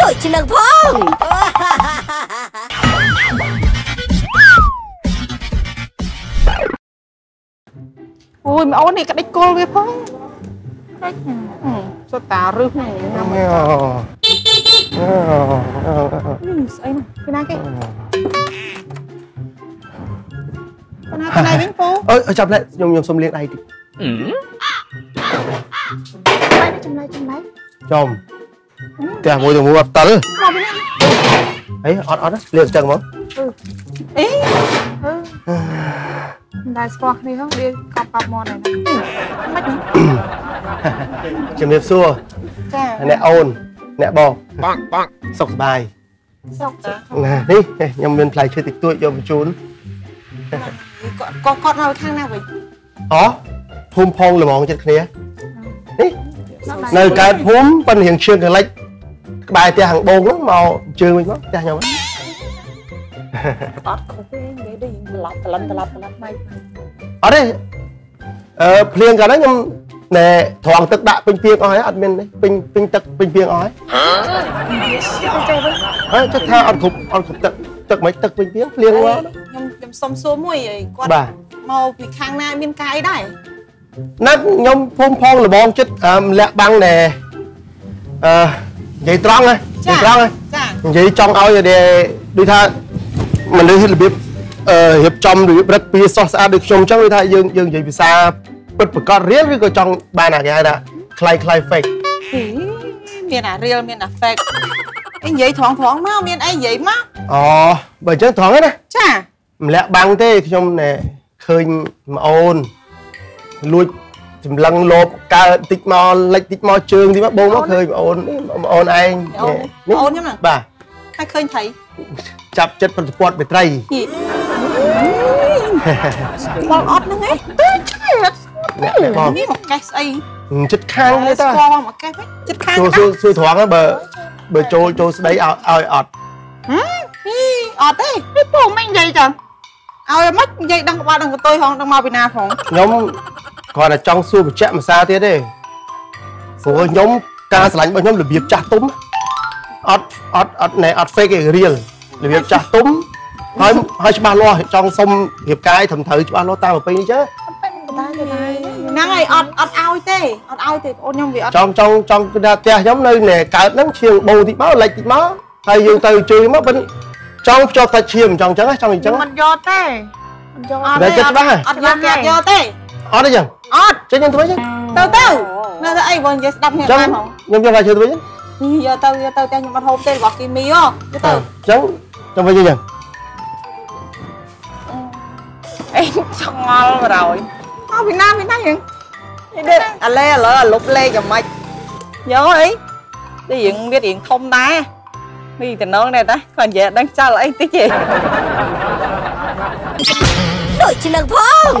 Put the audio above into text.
ដូចជានឹងផងអូយម៉អូននេះក្តិចគល់វាផងក្តិចសុទ្ធតារឹសហ្នឹងញ៉ាំអូអូស្អីណាពីណាគេពីណាពីណាវិញពូអើយចាប់ lại ខ្ញុំខ្ញុំសុំលាងដៃតិចចំណាយចំណាយចំ ផ្ទះមួយទៅមួយអត់តិលមកពីណាអីអត់អត់លាងចឹងមកអេមិនដែលស្គាល់គ្នាហ្នឹងវាកប់កប់មកដែរណាមិនជំរាបសួរចាអ្នកអូនអ្នកបងបងបងសុខសប្បាយសុកចាណានេះខ្ញុំមានផ្លែឈើតិចតួចយកបញ្ជូនគាត់គាត់មកខាងណាវិញអូភូមិផងល្មងចិត្តគ្នានេះ នៅកើតភូមិប៉ិនរៀងឈឿងកលិចក្បែរផ្ទះខាងបងហ្នឹងមកជើងវិញមកផ្ទះខ្ញុំហ្នឹងអត់គ្រប់ទេនិយាយដូចក្លាប់ក្លិនក្លាប់ក្លាប់ម៉ៃអត់ទេអឺភ្លៀងកាលហ្នឹងខ្ញុំណែត្រង់ទឹកដាក់ពេញពីងអស់ហើយអត់មានទេពេញពេញទឹកពេញពីងអស់ហើយចូលវិញហើយចិត្តថាអត់គ្រប់អត់គ្រប់ទឹកទឹកមិនទឹកពេញពីងភ្លៀងមកខ្ញុំខ្ញុំសុំសួរមួយអីគាត់បាទមកពីខាងណាមានកាយដែរ ណាត់ខ្ញុំភូមិផងលបងចិត្តលាក់បាំងដែរអឺនិយាយត្រង់ណានិយាយត្រង់ណានិយាយចង់ឲ្យដូចថាមនុស្សរបៀបអឺរៀបចំរបៀបរឹកពីសោះស្អាតដូចខ្ញុំអញ្ចឹងដូចថាយើងយើងនិយាយភាសាពិតប្រកបរៀលឬក៏ចង់បានអាគេហៅថាខ្លៃខ្លៃ fake មានអារៀលមានអា fake អីនិយាយត្រង់ត្រង់មកមានអីនិយាយមកអូបើអញ្ចឹងត្រង់ហ្នឹងណាចាម្លាក់បាំងទេខ្ញុំណែឃើញម្អូន លួចចម្លឹងលោបកើតតិចមកលិចតិចមកជើងតិចមកបងមកឃើញម៉អូននេះម៉អូនឯងអូននេះអូនខ្ញុំហ្នឹងបាទហើយឃើញថៃចាប់ចិត្តប្រតិព័ទ្ធមេត្រីយីបងអត់ហ្នឹងឯងទៅឆ្ងាយអ្នកអ្នកបងនេះមកកេះស្អីចិត្តខាងទេស្តាគាល់មកកេះវិញចិត្តខាងសួរសួរសួរត្រង់ហ្នឹងបើបើចូលចូលស្ដីឲ្យឲ្យអត់អត់ទេនេះពូមិននិយាយចឹងឲ្យមិននិយាយដឹងក្បាលដឹងកតុយហងដឹងមកពីណាផងខ្ញុំ គ្រាន់តែចង់សួរបញ្ជាក់ភាសាទៀតទេព្រោះខ្ញុំការស្រឡាញ់របស់ខ្ញុំរបៀបចាស់ទុំអត់អត់អត់ណែអត់ fake ទេ real របៀបចាស់ទុំហើយហើយច្បាស់លាស់ចង់សុំរៀបកាយត្រឹមត្រូវច្បាស់លាស់តាមប្រពៃនេះចេះហ្នឹងហើយអត់អត់ឲ្យទេអត់ឲ្យទេបងអូនខ្ញុំវាអត់ចង់ចង់ចង់គឺថាផ្ទះខ្ញុំនៅណែកើតហ្នឹងឈៀងបូតិចមកលិចតិចមកហើយយើងទៅជួយមកបិណ្ឌចង់ភ្ជាប់សាច់ឈាមចង់អញ្ចឹងណាចង់អញ្ចឹងមិនយកទេមិនយកតែចិត្តច្បាស់ហ៎អត់យកគេអត់យកទេ អត់ទេចឹងអត់ចេញខ្ញុំទៅវិញចឹងទៅទៅនៅទៅអីបងនិយាយស្ដាប់គ្នាចឹងបានហ្មងខ្ញុំយកផ្លែឈើទៅវិញយកទៅយកទៅតែខ្ញុំអត់ហូបទេរបស់គីមីហ៎យកទៅចឹងចាំវិញចឹងអីចងល់បរយអស់ពីណាពីណាយើងនេះអាលេឥឡូវអាលុបលេខយ៉ាងម៉េចយកអីតែយើងមានរៀងធំដែរនេះតំណងដែរតាគាត់និយាយដឹងចោលអីតិចទេ ដូចជានឹងផង